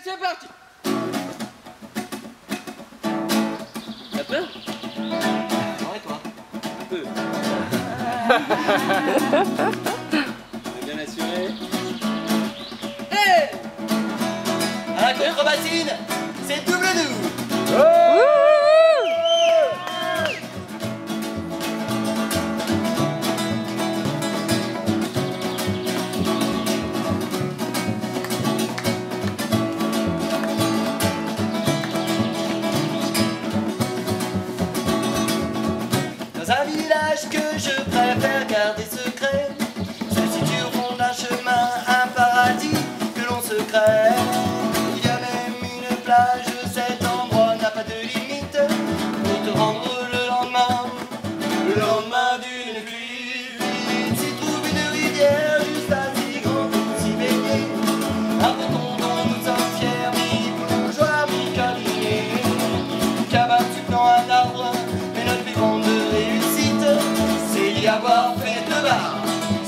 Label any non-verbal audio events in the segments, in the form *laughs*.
Allez, c'est parti T'as peur Arrête-toi. Un peu. *laughs*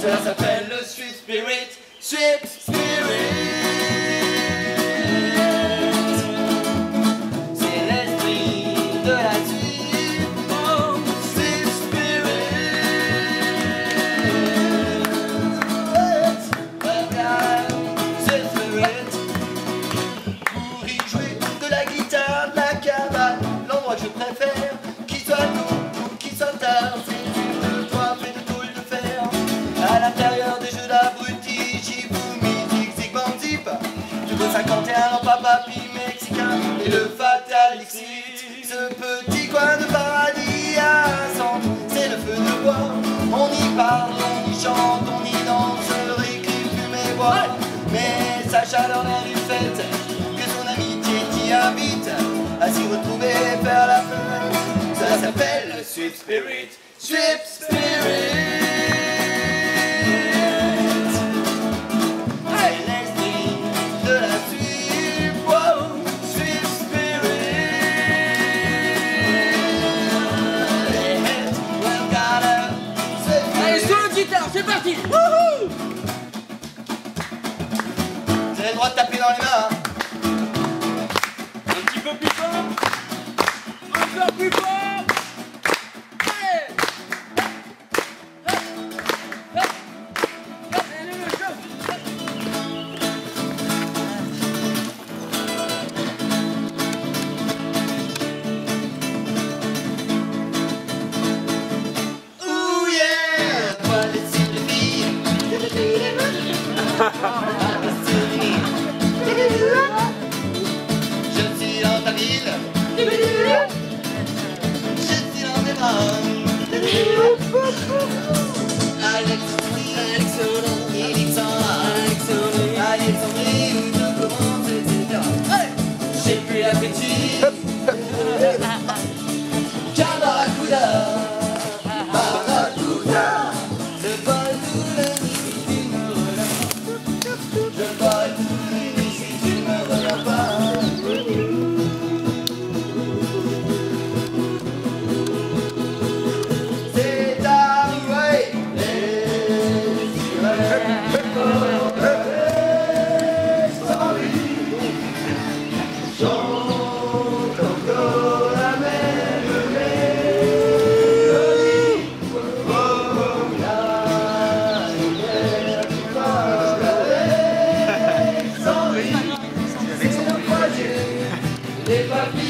Cela s'appelle le Sweet Spirit, Sweet Spirit. C'est l'esprit de la Sweet Spirit. Veux 51 ans, papa, puis mexicain, et le fatal exit. Ce petit coin de paradis à c'est le feu de bois. On y parle, on y chante, on y danse, récrit, fume et boit. Mais sa chaleur n'a une fête que son amitié qui invite à s'y retrouver et faire la fête. Ça s'appelle le Sweet Spirit, Sweet Spirit. Avez le droit de taper dans les mains. hein. Un petit peu plus fort Encore plus fort Allez Hop Hop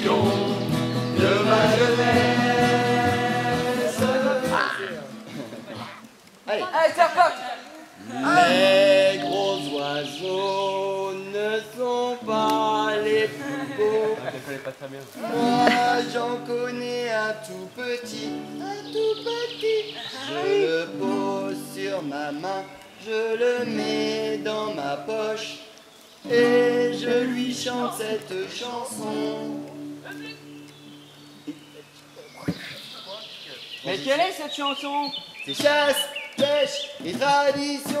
de ma jeunesse. Allez. Allez, Les gros oiseaux ne sont pas les plus beaux. Moi j'en connais un tout petit, un tout petit. Je le pose sur ma main, je le mets dans ma poche et je lui chante cette chanson. Mais quelle est cette chanson? C'est chasse, pêche et tradition.